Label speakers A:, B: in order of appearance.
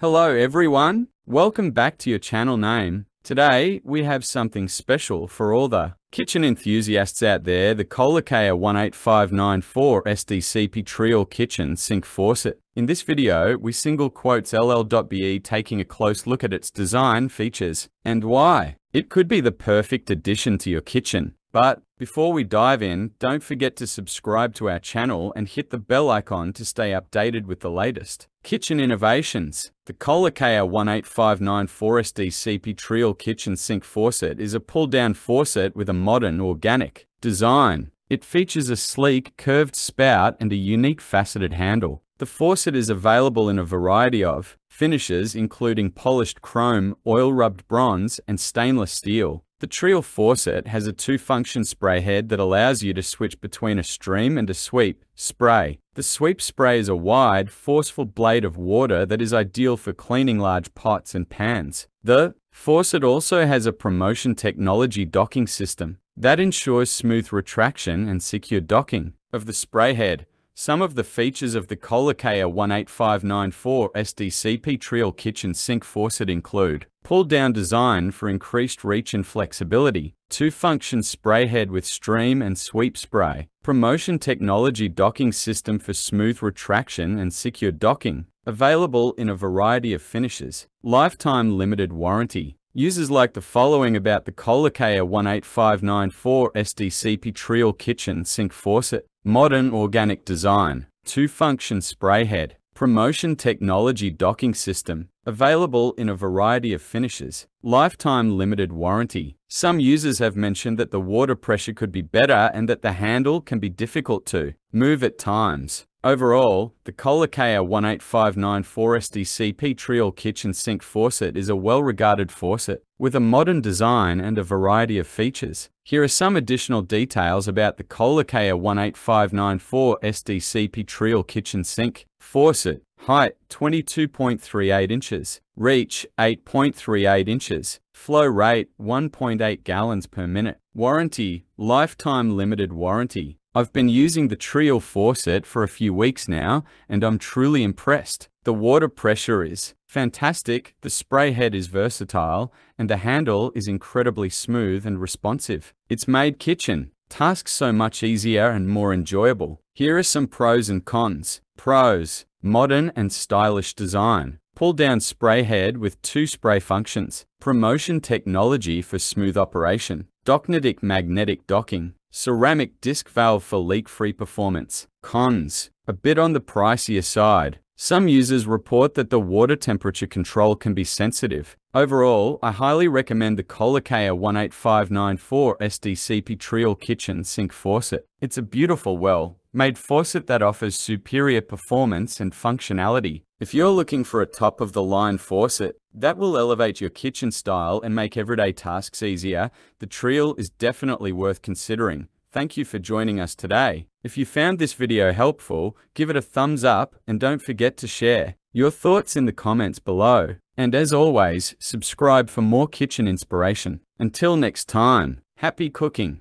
A: Hello everyone, welcome back to your channel name. Today, we have something special for all the kitchen enthusiasts out there, the Kohler K-R 18594 SDCP Trielle Kitchen Sink Faucet. In this video, we single quotes LL.be taking a close look at its design, features, and why. It could be the perfect addition to your kitchen. But before we dive in, don't forget to subscribe to our channel and hit the bell icon to stay updated with the latest kitchen innovations. The Kohler K-R 18594 SDCP Trielle Kitchen Sink Faucet is a pull-down faucet with a modern, organic design. It features a sleek, curved spout and a unique faceted handle. The faucet is available in a variety of finishes including polished chrome, oil-rubbed bronze, and stainless steel. The Trielle faucet has a two-function spray head that allows you to switch between a stream and a sweep spray. The sweep spray is a wide, forceful blade of water that is ideal for cleaning large pots and pans. The faucet also has a ProMotion technology docking system that ensures smooth retraction and secure docking of the spray head. Some of the features of the Kohler K-R 18594 SDCP Trielle Kitchen Sink Faucet include Pull-down design for increased reach and flexibility, two-function spray head with stream and sweep spray, ProMotion technology docking system for smooth retraction and secure docking, available in a variety of finishes, lifetime limited warranty, Users like the following about the Kohler K-R 18594 SDCP Trielle Kitchen Sink Faucet. Modern organic design, two-function spray head, ProMotion technology docking system, available in a variety of finishes, lifetime limited warranty. Some users have mentioned that the water pressure could be better and that the handle can be difficult to move at times. Overall, the Kohler K-R 18594 SDCP Trielle Kitchen Sink Faucet is a well-regarded faucet, with a modern design and a variety of features. Here are some additional details about the Kohler K-R 18594 SDCP Trielle Kitchen Sink Faucet. Height 22.38 inches. Reach 8.38 inches. Flow rate 1.8 gallons per minute. Warranty Lifetime limited warranty. I've been using the Trielle faucet for a few weeks now, and I'm truly impressed. The water pressure is fantastic, the spray head is versatile, and the handle is incredibly smooth and responsive. It's made kitchen tasks so much easier and more enjoyable. Here are some pros and cons. Pros, modern and stylish design. Pull down spray head with two spray functions. ProMotion technology for smooth operation. DockNetik magnetic docking. Ceramic disc valve for leak-free performance. Cons. A bit on the pricier side. Some users report that the water temperature control can be sensitive. Overall, I highly recommend the Kohler K-R 18594 SDCP Trielle Kitchen Sink Faucet. It's a beautiful, well-made faucet that offers superior performance and functionality. If you're looking for a top-of-the-line faucet that will elevate your kitchen style and make everyday tasks easier, the Trielle is definitely worth considering. Thank you for joining us today. If you found this video helpful, give it a thumbs up and don't forget to share your thoughts in the comments below. And as always, subscribe for more kitchen inspiration. Until next time, happy cooking!